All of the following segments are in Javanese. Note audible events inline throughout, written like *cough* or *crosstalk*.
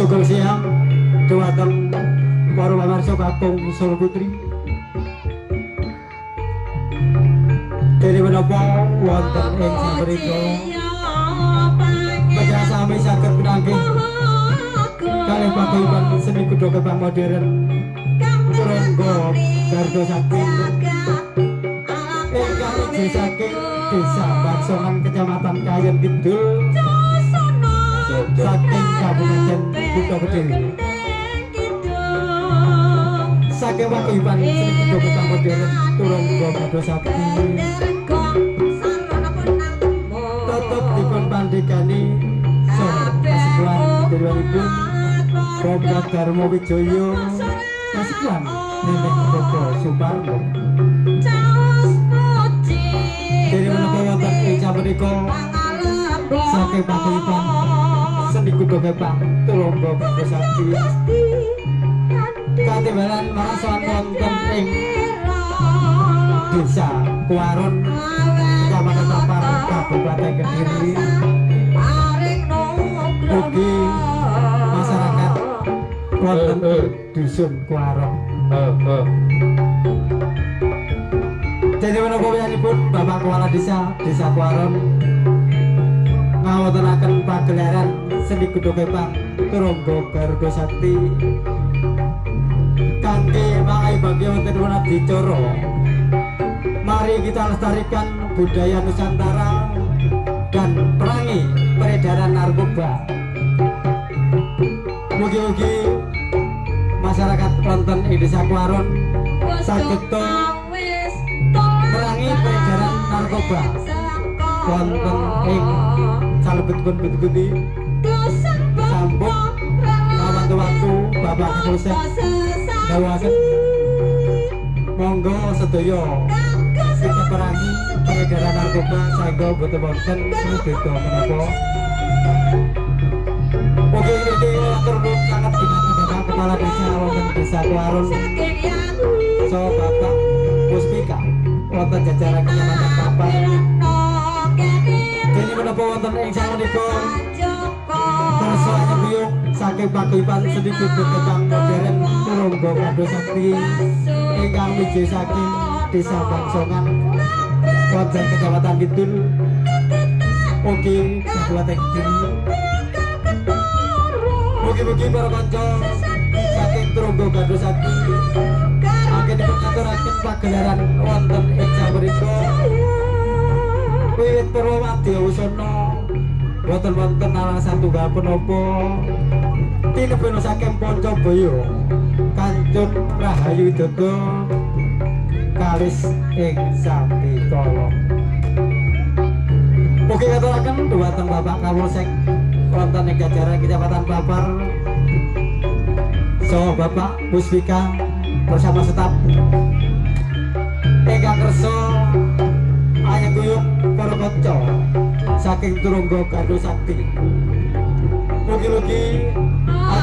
Sugeng siang Dumateng para pawarsa kakung swara putri. Dene menapa wonten ing sabrika Padha sami saged pinanggih kalih paguyuban seni kuda kembang modern. Turangga Garda Sakti ingkang saking Desa Bangsongan Kecamatan Kayen Kidul saking Kabupaten Kuto Kediri saking paguyuban seni kuda kembang modern Turangga Garda Sakti tetep dipun pandhegani saha pasukan Dewanipun Bapak Darmo Wijoyo pasukan Nenek Koko Suparno Dene menapa wonten ing sapunika saking paguyuban seni kuda kembang Turangga Garda Sakti katimbalan marasan wonten ing Desa Kuaron Kecamatan Tapar Kabupaten Kediri. Ugi masyarakat wonten ing dusun Kuaron Jadi menapa pun Bapak Kepala Desa Desa Kuaron ngawontenaken pagelaran Seni kudu kepang turombo garuda sakti. Kangge mangai bagi wonten wonat dicoro mari kita lestarikan budaya nusantara dan perangi peredaran narkoba. Mugi-mugi masyarakat London Indonesia Kuaron sakit perangi peredaran narkoba. wonten ing salebet pun Bapak Kapolsek dawaken monggo sedaya kita perangi peredaran narkoba sehingga boten wonten beda menapa Oke, ini atur nuwun sangat dengan Kepala Desa wonten Desa Kuarun so Bapak Puspika wonten jajaran kecamatan Papan Dene menapa wonten ing sawenipun Kersa nyebiyung saking paguyuban sedikit berkembang modern turungga kado sakti. Ingkang wiji saking desa Bangsongan wonten kecamatan Kidul Oke, Kabupaten Kidul. Mugi-mugi para kanca saking turungga kado sakti akan dipercaturaken pagelaran wonten ing sawerika wiwit Purwodya Usana wonten-wonten alasan tunggal punapa tinebena saking Pancabaya Kancun Rahayu Dodo kalis ing Sampikala Mugi katuraken dhumateng Bapak Kapolsek wonten ing jajaran Kecamatan Papar so Bapak Puspika bersama staf ingkang kersa ayaguyung para kanca saking turungga kado sakti mugi-mugi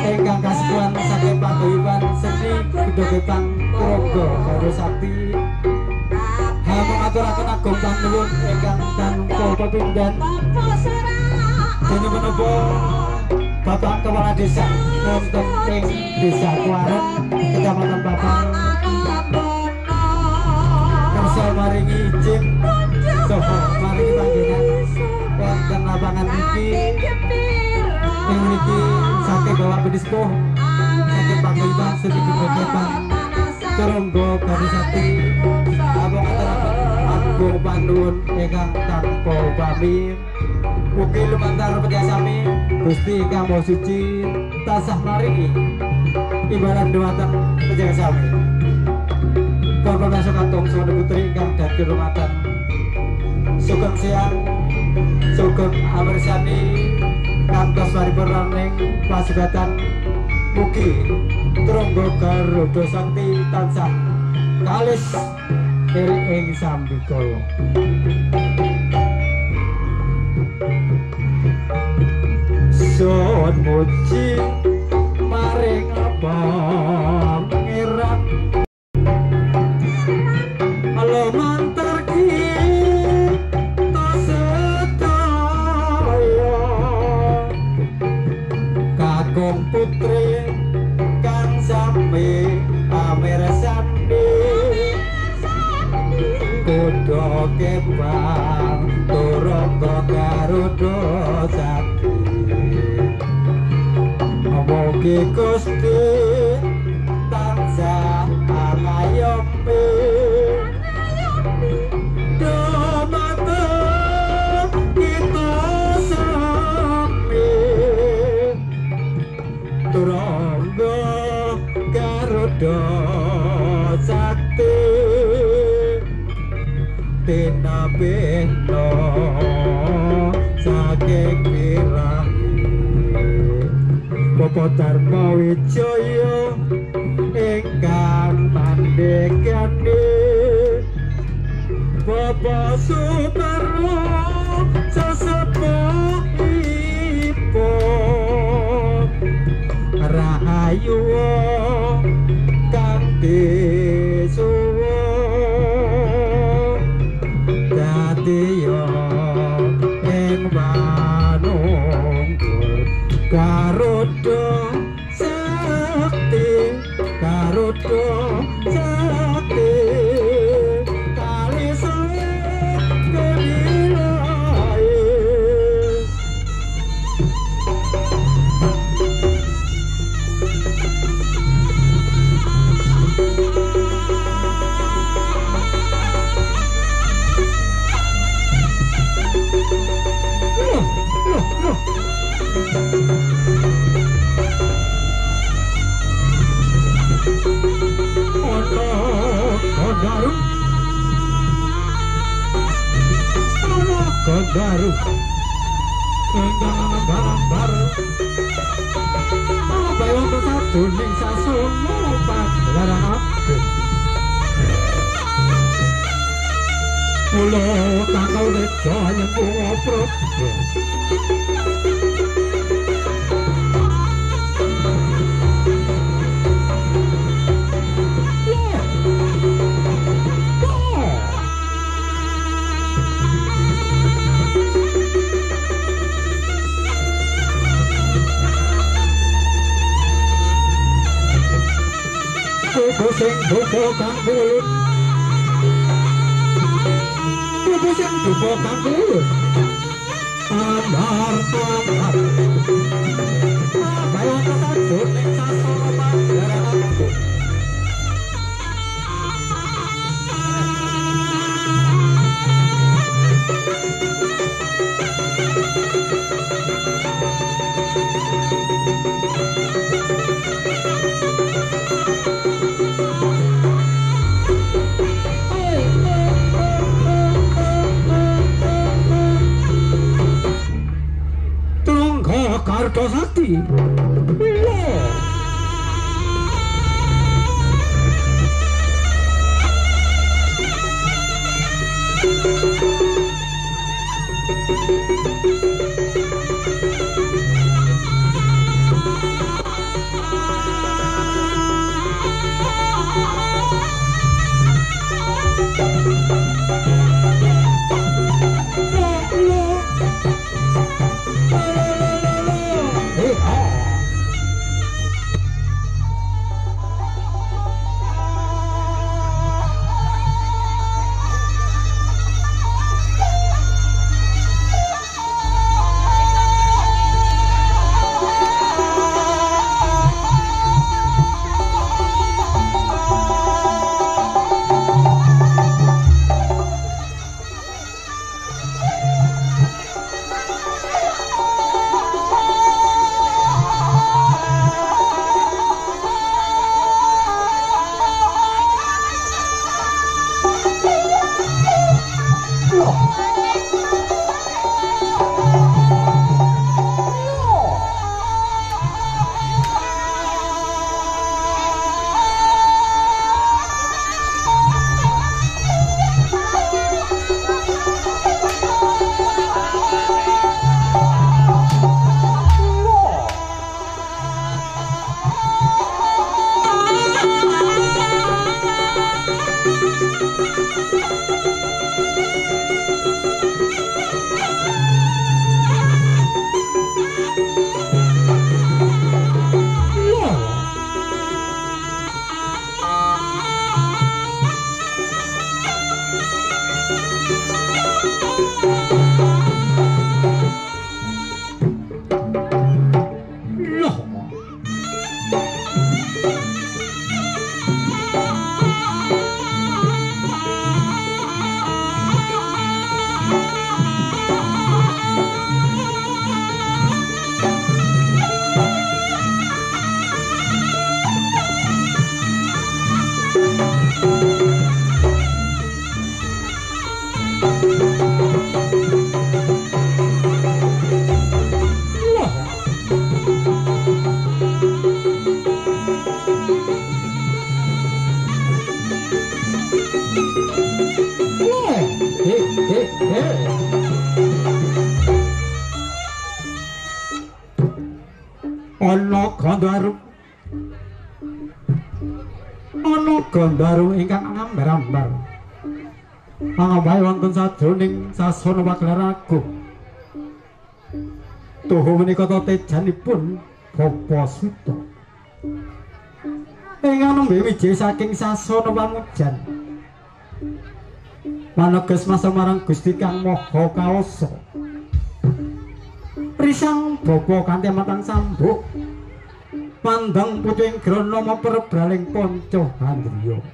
ingkang kasuhan saking paguyuban seni gedogepang Turangga Karo Sakti Hamu ngaturaken agung panuwun ingkang tanpa pepindhan dene menapa? Bapak Kepala Desa wonten ing Desa Kuaren Kecamatan Papang kersa maringi izin saha maringi panggenan wonten lapangan iki ing mriki sakit bola pedisku sakit pakai sedikit berkebang teronggo kami dari satu abang antara aku bandun ega tangko babi mungkin lu mantar petia sami. Gusti kamu suci tasah lari ibarat dua tak pejaga sami. Bapak masuk kantong suara putri ingkang dan kerumatan sugeng siang sugeng amarsani kantos paripurnaning pasugatan Mugi Turangga Garuda Sakti tansah kalis iri ing sambikala Sun muji maring pangeran because Bapak Dharma Wijaya ingkang mandekane Bapak Sutarno baru. Ingkang barang-bar Bae wonten sadoning sasana pagelaran agung Mula kakau rejo nyembung oprot sasana paglaraku tuhu menika tejanipun Bapa Suta. Ingkang nembe wiji saking sasana pamujan Maneges masa marang Gusti Kang Maha Kaosa. Risang bapa kanthi matang sambuk. Pandang puting grana maperbraling panca handriya.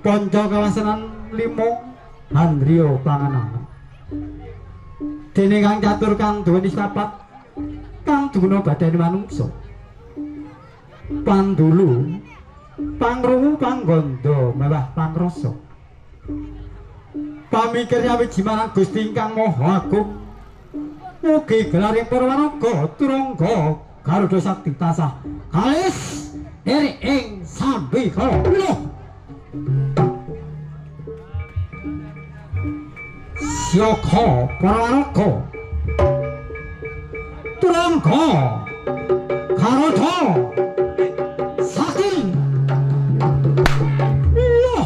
Panca kawasanan limo handriya panganan. Dene kang catur kang duweni sapat kang duguna badane manungsa. Pandulu pangruwu panggondo mewah pangrasa pamikirnya wiji marang Gusti ingkang Maha Agung. Mugi gelaring Purwanaka turangga Garuda Sakti tasah kalis ing sambi lho Syokho Purwanaka turangga Garuda Sakti lho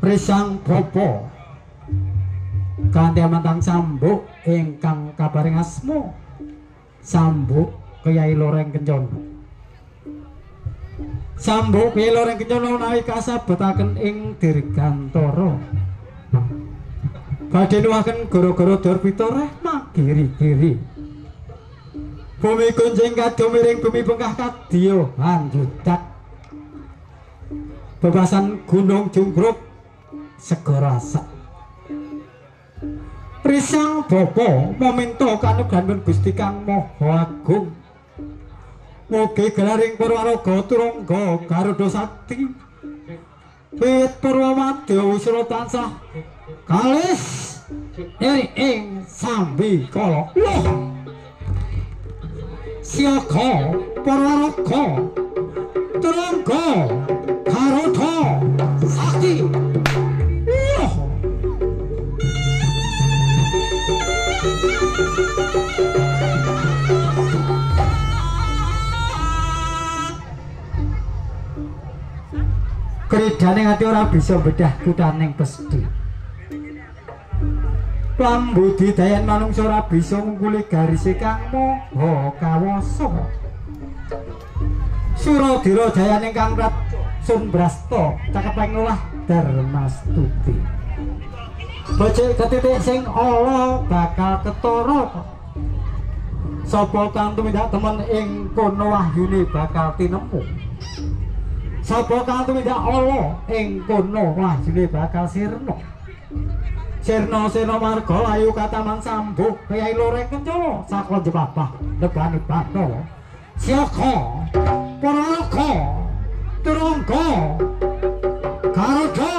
Prisang Bopo Kanthi mantang sambuk ingkang kabaring asma Sambuk Kyai Loreng Kencono Sambuk Kyai Loreng Kencono nawi kasabetaken ing Dirgantara. Badhe nuwaken gara-gara Dorpita reh magiri-giri Bumi kunjing kadomiring bumi bengkah kadya anjudak Bebasan Gunung Junggruk segara sak Risang Bopo meminta kanugrahan Gusti Kang Maha Agung Mugi gelaring Purwaraga turangga Garuda Sakti. Wit Purwamadya usra tansah kalis. Ing sambi kala. Loh! Siaga Purwaraga turangga Garuda Sakti Kridane ati ora bisa bedah kutaning pesthi. Pambudi dayan manungsa ora bisa ngungkuli garise kang moha kawasa. Suradira jayane kang rat Sumbrasta cakeping olah Darmastuti. Bocil ketitik sing ala bakal ketara. Sapa kang tumindak temen ing kono wahyune bakal tinemu. Sapa kang tumindak ala ing kono wahyune bakal sirna. Sirna sirna marga layu kataman sambuk Kyai Loreng Kencana sakon jebabah nebani bathara. Siaka Purwaka Turangga Garuda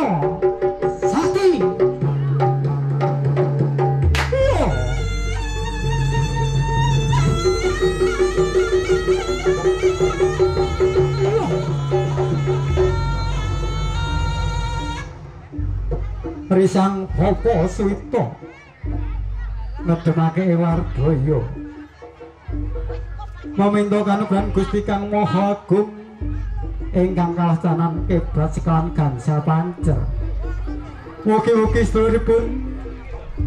Risang Popo Suwito ngedemake Wardaya meminta kanugrahan Gusti Kang Maha Agung ingkang kalahtanan kebrat sekawan gansal pancer. Mugi-mugi seduluripun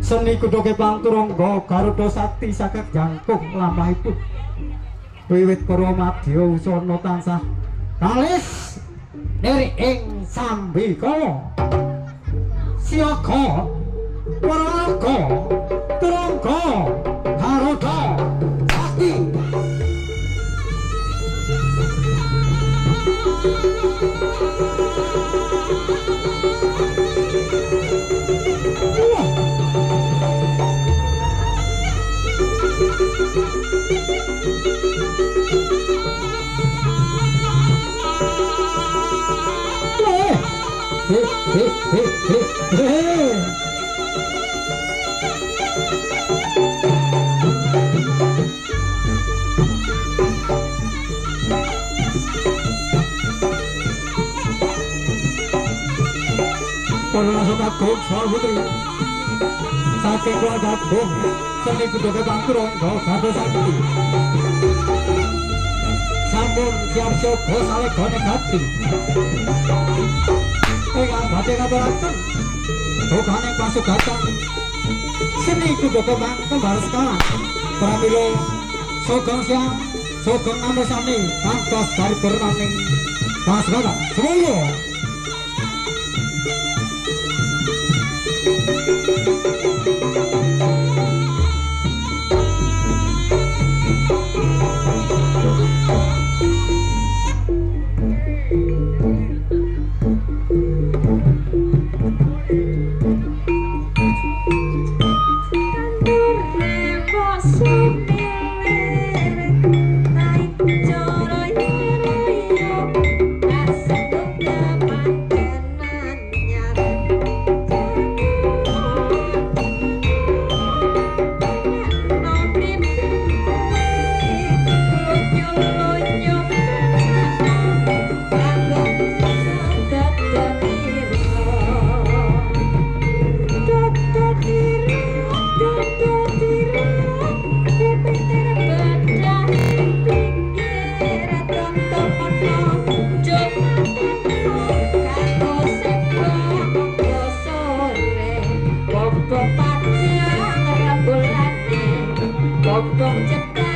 seni kudoke pangturangga Garuda Sakti saged jangkung lampahipun wiwit Purwamadya usana tansah kalis neri ing sambika siaga Purwaka Turangga Bagong Suara Putri Saking keluar Bagong Seni budaya Bangkrong Gak Bagong Sakti Sampun siap siaga salegon negati Ingat batin kabaratan Bukan yang pasugatan Seni budaya Bangkrong Baru sekarang. Pramilo Sogong siang Sogong namusani Angkos dari bermaning Mas Semuanya Bom, bom,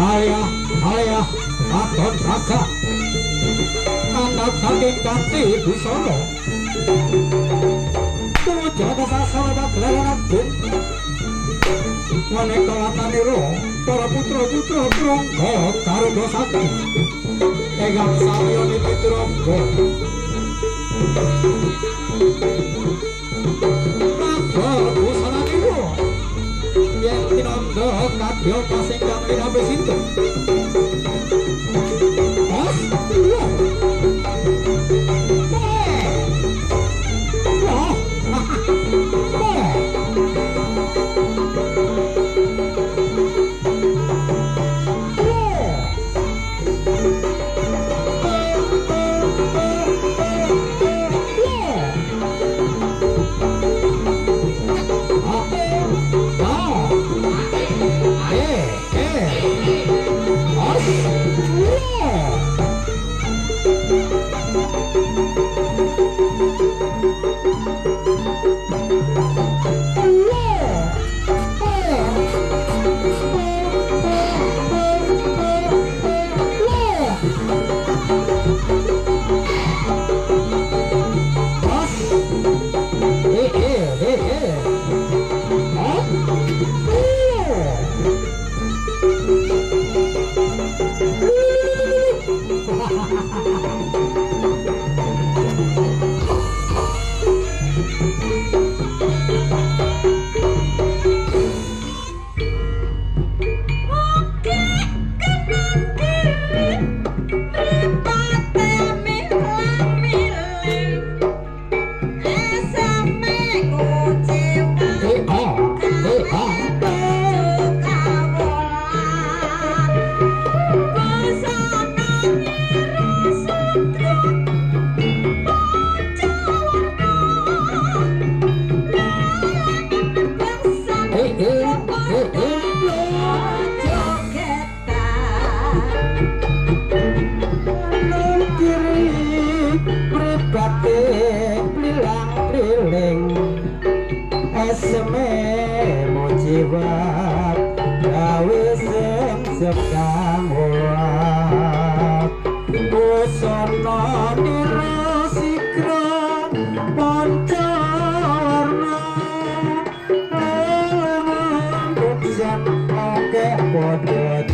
kaya kaya katon raja. Anak saking kanti busono tujuh desa selamat lelarat bin wane kawatan niro para putra putra trongko karo dosaku egam samyoni pitrongko Thank. Dios pase en camino al precinto.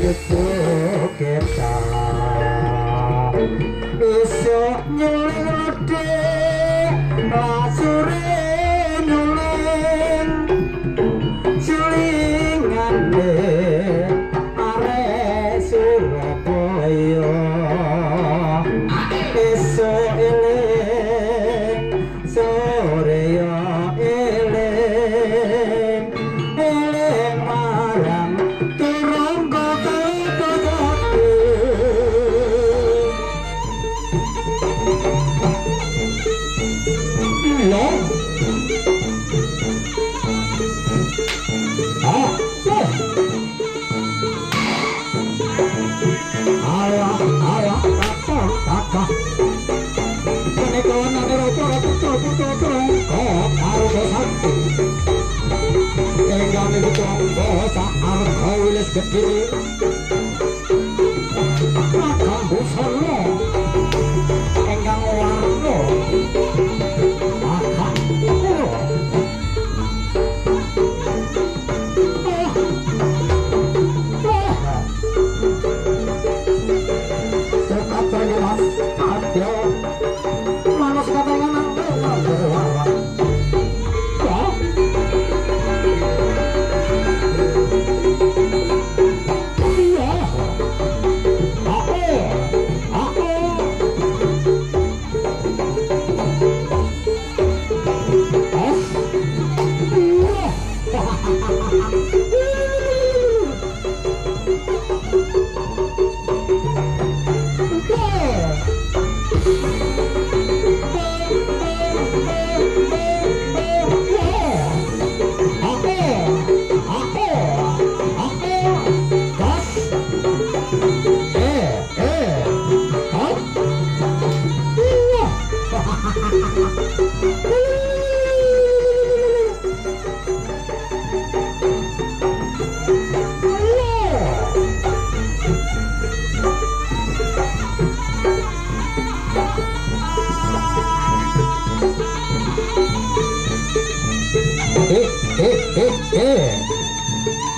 Podo jutu trungka sak arga wilis gedhe. Makam busana. Hey, hey, hey.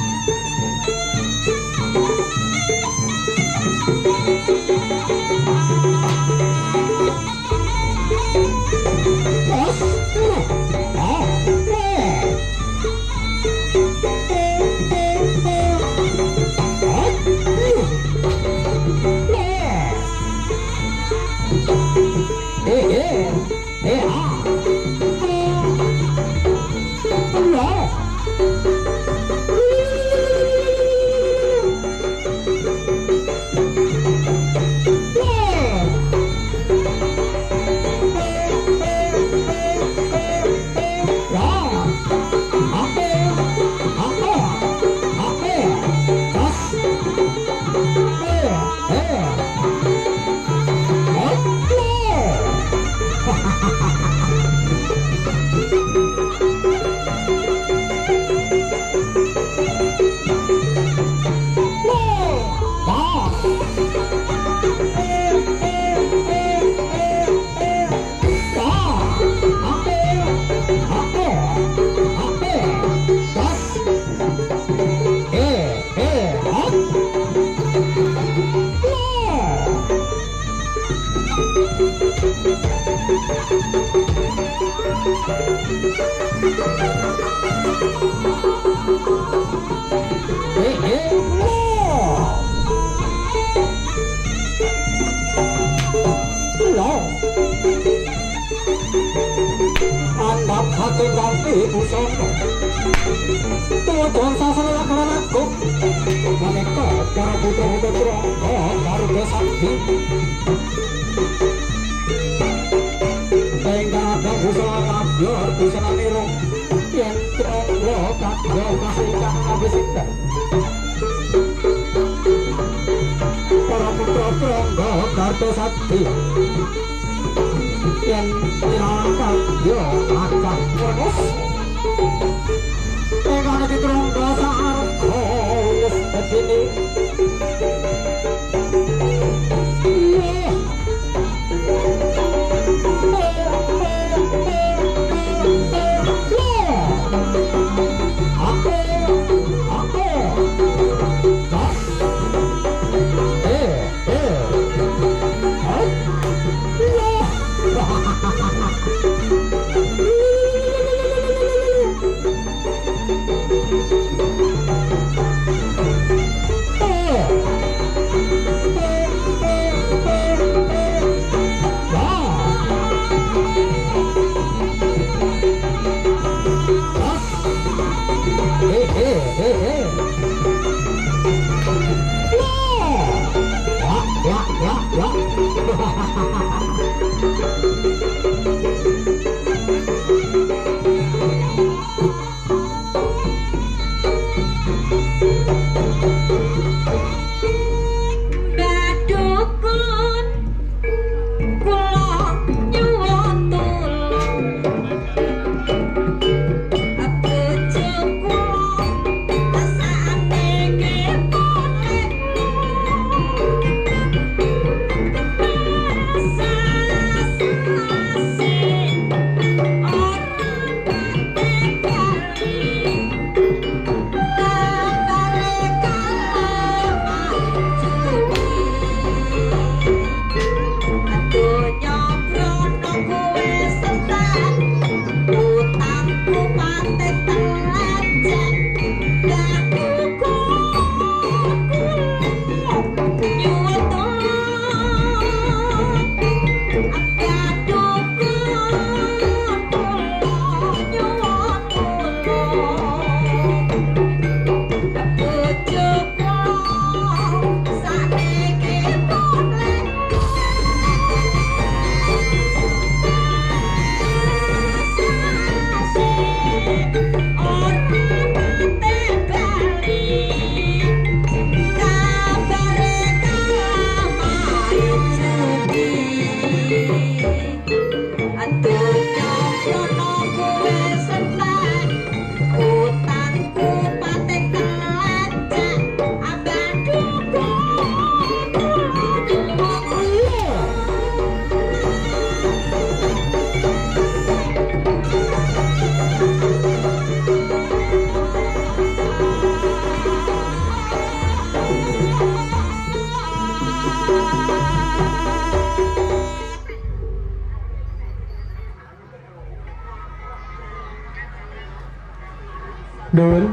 Dulun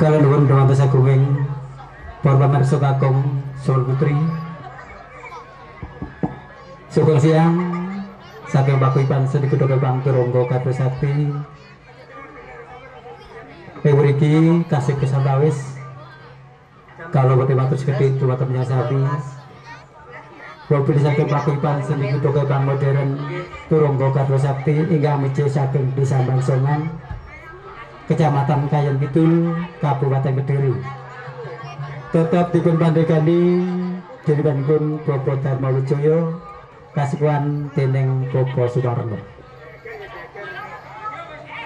kalau nuwun dhumateng kuing, para pamirsa kakung Sul Putri. Sugeng siang saking pakuipan sedhi kutha Kepang Turangga Katuh Sakti. Ing kasih tasih kesabawis kalau boten matur sekedhik dhumateng penyasabi. Mobil saking pakuipan sedhi kutha Kepang modern turunggo Katuh Sakti ingkang mici saking Desa Bangsongan. Kecamatan Kayan Kidul, Kabupaten Kediri. Tetap dipun pandegani jenenganipun Bapak Dharma Wijoyo kasukuhan dening Bapak Suwarno.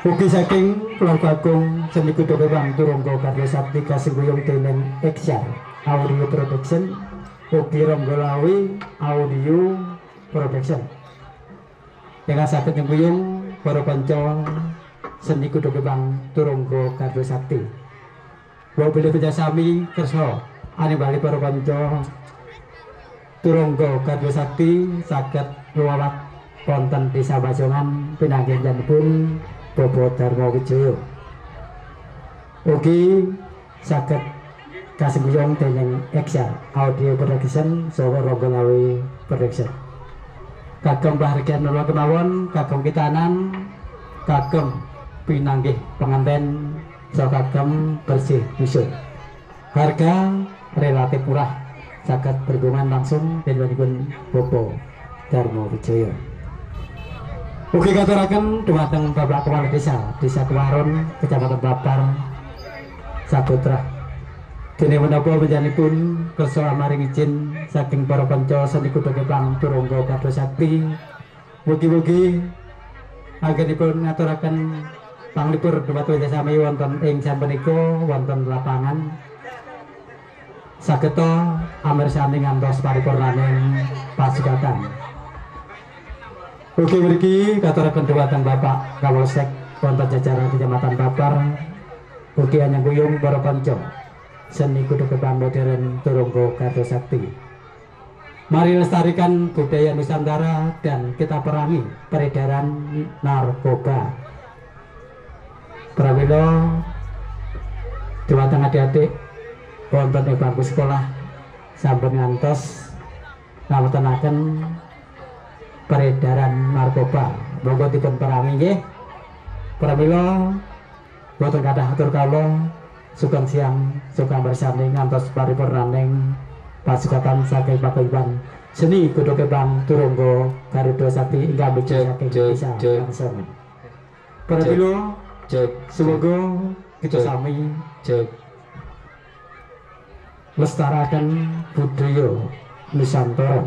Ugi saking keluarga agung seni kudu Bang Turunggo Karya Sakti kasinguyung dening Eksa Audio Production ugi Ronggolawi Audio Production. Dengan sakit nyengkuyung para kanca seni kudu gebang turunggo kardo sakti. Wa beli sami kerso ane bali para kanca turunggo kardo sakti saged luwat wonten desa Bajongan pinanggenipun Bobo Darmo Wijaya. Ugi saged kasembuyung dening Exa Audio Production saha Ronggongawi Production. Kagem bahagian nula kemawon kagem kitanan kagem pinanggih pengantin sokagem bersih usul harga relatif murah sangat berhubungan langsung dengan Bobo Darmo Wijaya Ugi katuraken dumateng Bapak Kepala Desa, Desa Kewarun, Kecamatan Babar, Saputra. Dene menapa panjenenganipun kersa amaring izin saking para kanca seni kudu kepang turungga kados sakti. Mugi-mugi anggenipun ngaturaken panglipur dumateng sami wonten ing sampunika wonten lapangan. Sageta amirsani ngantos paripurnaning pasugatan Ugi mriki katuraken dumateng Bapak Kapolsek wonten jajaran Kecamatan Babar. Ugi anyang kuyung para kanca seni kudu kebang modern Turunggo Karto Sakti. Mari lestarikan budaya Nusantara dan kita perangi peredaran narkoba Pramila dumateng adik-adik wonten ing bangku sekolah sampun ngantos ngawontenaken peredaran narkoba. Monggo dipun perangi nggih. Pramila boten kathah atur kawula sugeng siang sugeng bersani ngantos paripurnaning pasukan saking paguyuban seni kudu kebang turunggo garuda sakti ingkang desa Kangsangan. Pramila cek semoga kita sami cek lestarakan budaya Nusantara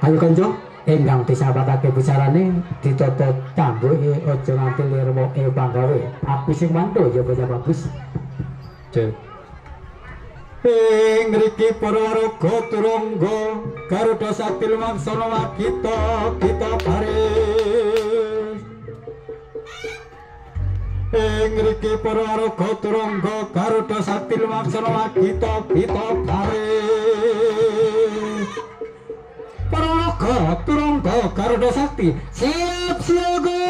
ayo kanjo enggang disahabatake bicarane ditoto cambuke aja nganti lirwoke panggawe. Aku sing mantu ya bocah bagus. Cek ing mriki para raga turangga garuda sakti lumaksana kita kita baris ing mriki para raga turangga garuda sakti lumaksana kita kita baris para raga turangga garuda sakti siap siaga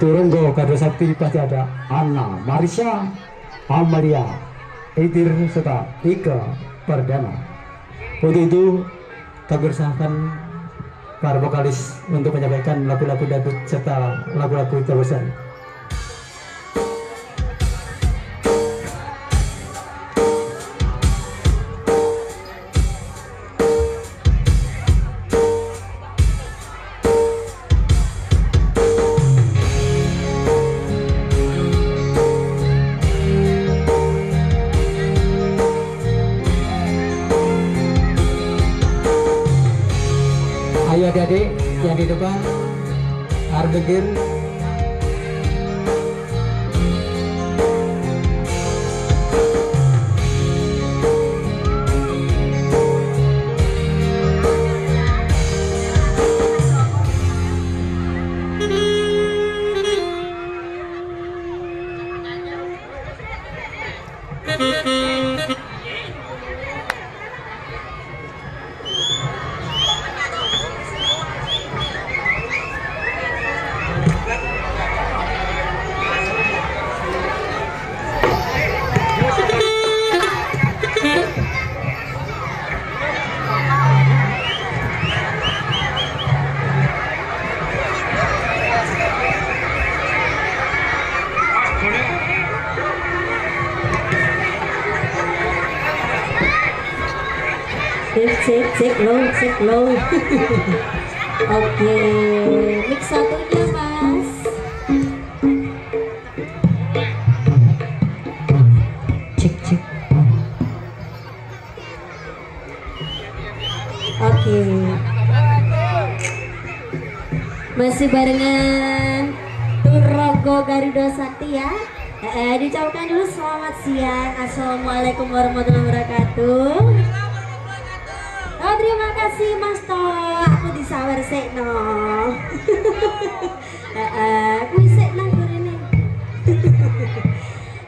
Turunggo Gado Sakti pasti ada Anna, Marisha, Amalia, Edir serta Ika Perdana. Untuk itu kami bersahkan para vokalis untuk menyampaikan lagu-lagu dangdut serta lagu-lagu terusan. Gracias. *laughs*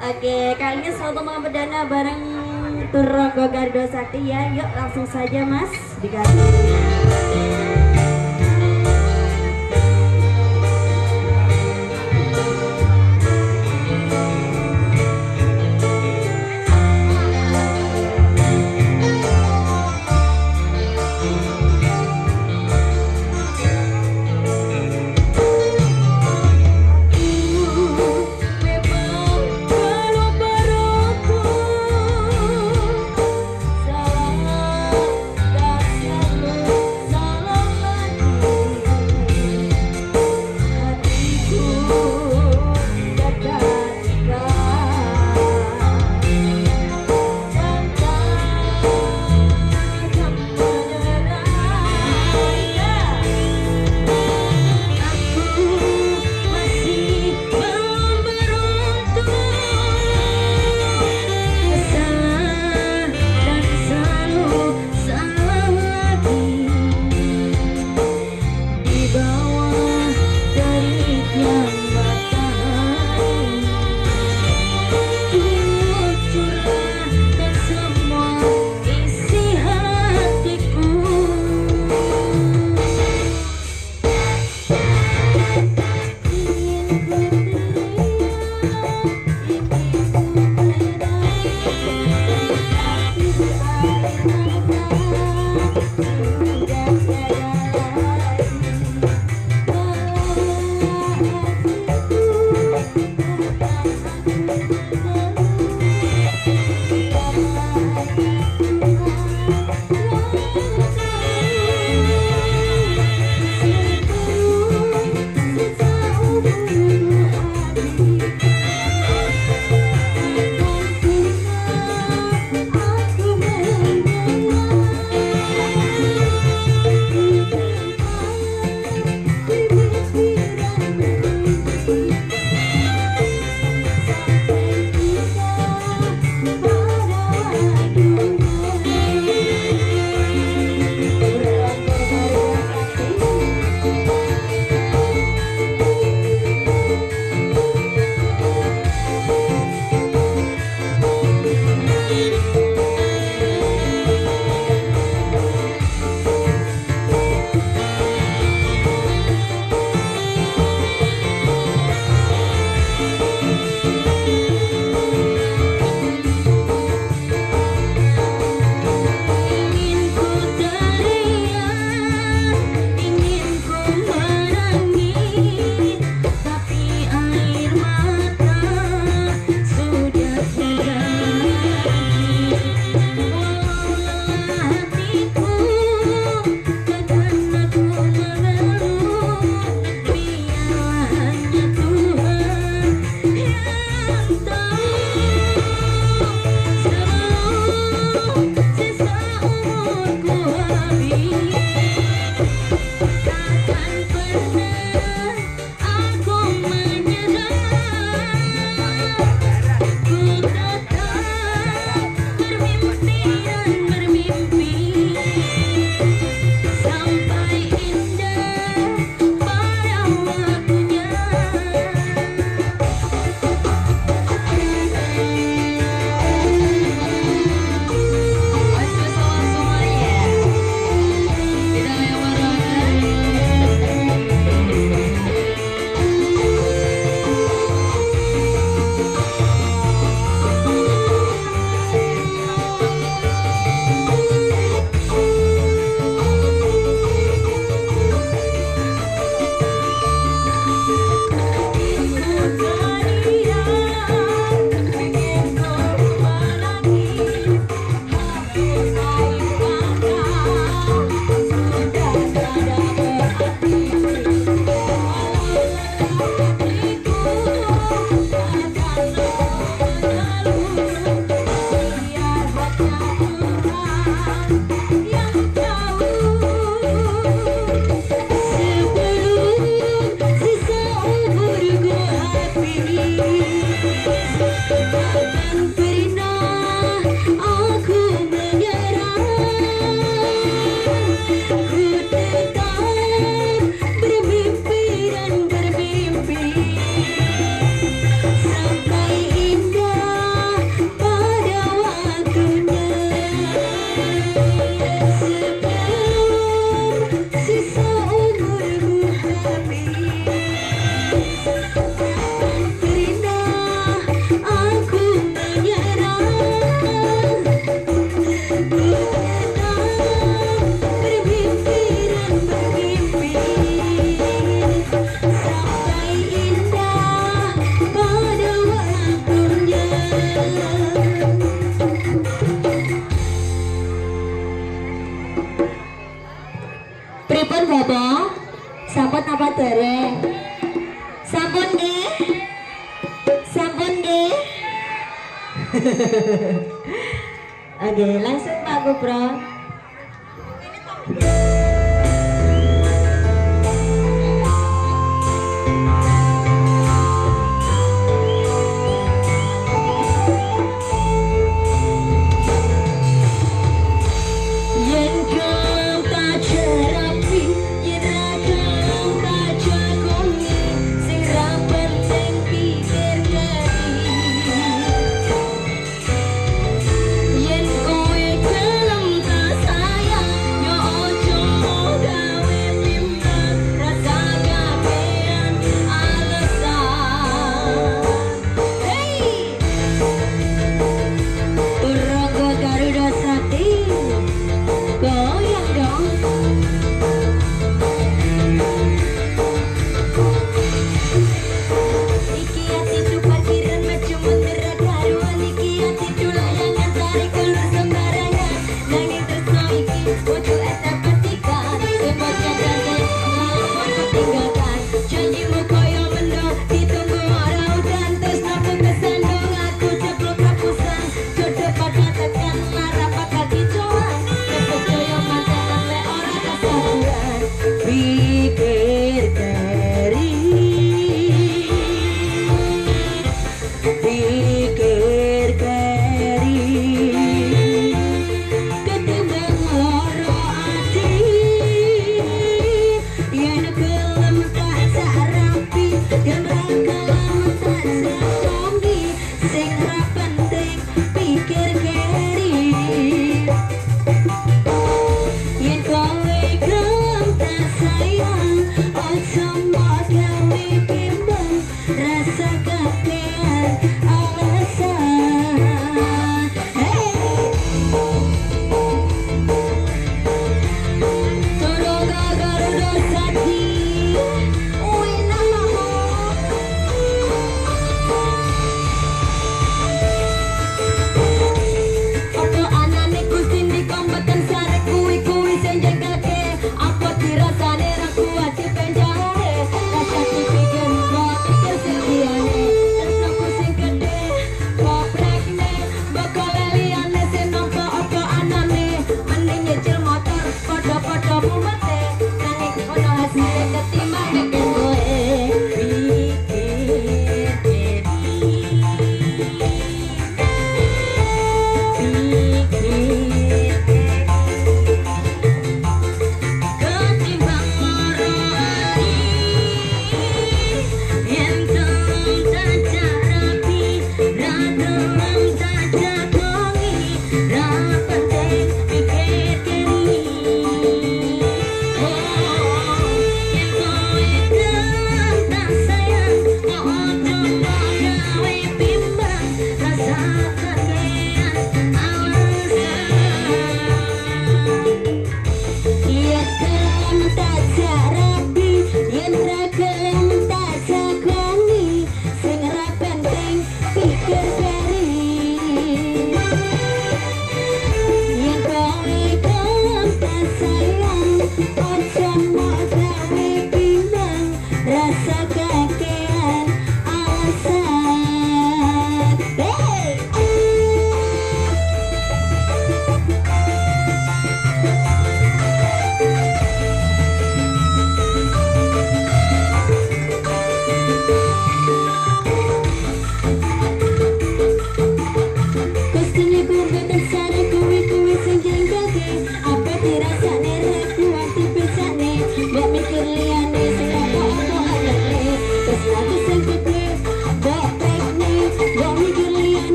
Oke, kali ini selalu malam perdana bareng Turo Gardo Sakti ya. Yuk langsung saja Mas, dikasih.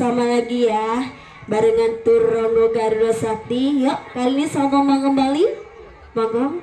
bersama lagi ya. Barengan turonggo Garuda Sakti. Yuk kali ini sama kembali. Monggo.